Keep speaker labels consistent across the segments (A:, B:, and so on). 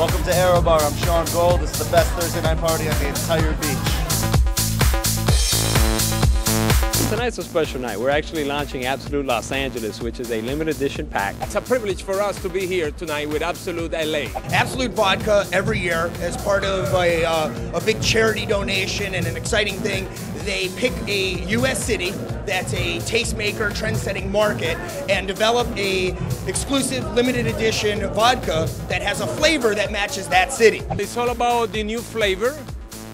A: Aero Bar. I'm Sean Gold. This is the best Thursday night party on the entire beach.
B: Tonight's a special night. We're actually launching Absolut Los Angeles, which is a limited edition pack.
C: It's a privilege for us to be here tonight with Absolut LA.
D: Absolut Vodka every year as part of a, uh, a big charity donation and an exciting thing. They pick a U.S. city that's a tastemaker, trend-setting market, and develop a exclusive limited edition vodka that has a flavor that matches that city.
C: It's all about the new flavor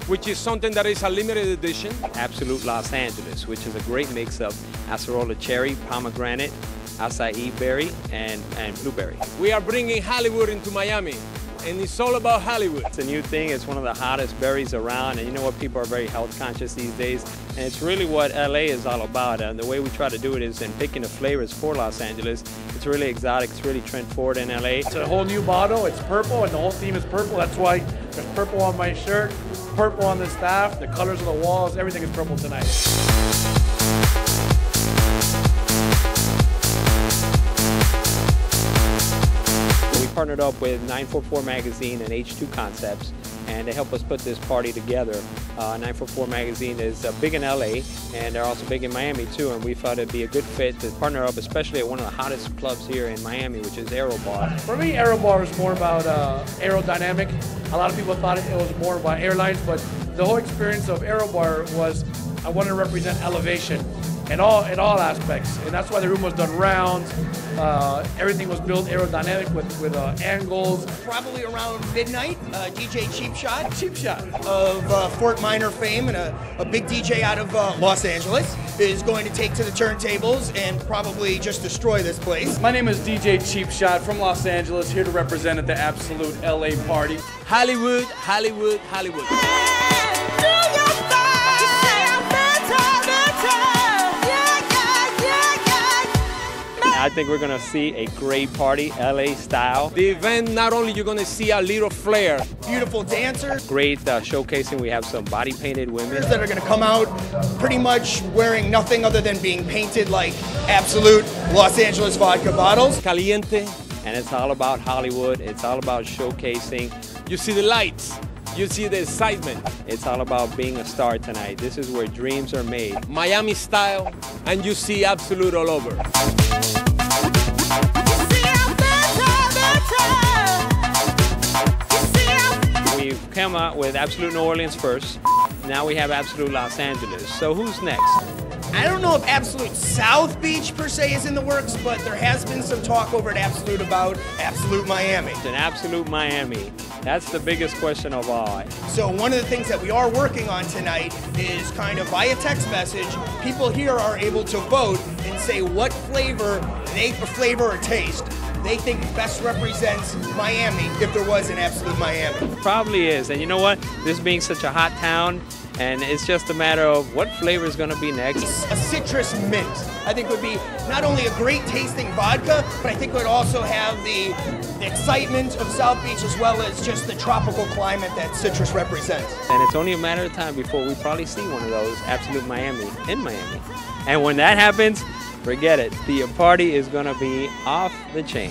C: which is something that is a limited edition.
B: Absolut Los Angeles, which is a great mix of acerola cherry, pomegranate, acai berry, and, and blueberry.
C: We are bringing Hollywood into Miami and it's all about Hollywood.
B: It's a new thing. It's one of the hottest berries around, and you know what? People are very health conscious these days, and it's really what LA is all about. And the way we try to do it is in picking the flavors for Los Angeles. It's really exotic. It's really trend forward in LA.
E: It's a whole new bottle. It's purple, and the whole theme is purple. That's why there's purple on my shirt, purple on the staff, the colors of the walls. Everything is purple tonight.
B: Partnered up with 944 Magazine and H2 Concepts, and they help us put this party together. Uh, 944 Magazine is uh, big in LA, and they're also big in Miami too, and we thought it'd be a good fit to partner up, especially at one of the hottest clubs here in Miami, which is Aero Bar.
E: For me, Aero Bar is more about uh, aerodynamic. A lot of people thought it was more about airlines, but the whole experience of Aero Bar was I wanted to represent elevation in all in all aspects, and that's why the room was done round. Uh, everything was built aerodynamic with with uh, angles.
D: Probably around midnight, uh, DJ Cheapshot,
E: Cheap Shot
D: of uh, Fort Minor fame and a, a big DJ out of uh, Los Angeles is going to take to the turntables and probably just destroy this place.
F: My name is DJ Cheapshot from Los Angeles, here to represent at the Absolut LA party.
C: Hollywood, Hollywood, Hollywood.
B: Think we're gonna see a great party, LA style.
C: The event, not only you're gonna see a little flair.
D: Beautiful dancers.
B: Great uh, showcasing. We have some body painted women.
D: That are gonna come out pretty much wearing nothing other than being painted like Absolut Los Angeles vodka bottles.
C: Caliente.
B: And it's all about Hollywood. It's all about showcasing.
C: You see the lights. You see the excitement.
B: It's all about being a star tonight. This is where dreams are made.
C: Miami style, and you see Absolut all over.
B: Out with Absolut New Orleans first. Now we have Absolut Los Angeles. So who's next?
D: I don't know if Absolut South Beach per se is in the works, but there has been some talk over at Absolut about Absolut Miami.
B: An Absolut Miami. That's the biggest question of all.
D: So one of the things that we are working on tonight is kind of via text message, people here are able to vote and say what flavor they flavor or taste they think best represents Miami if there was an Absolut Miami.
B: Probably is. And you know what? This being such a hot town, and it's just a matter of what flavor is going to be next.
D: A citrus mint, I think would be not only a great tasting vodka, but I think would also have the, the excitement of South Beach as well as just the tropical climate that citrus represents.
B: And it's only a matter of time before we probably see one of those Absolut Miami in Miami. And when that happens, forget it. The party is going to be off the chain.